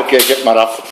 Okay, gib mal ab.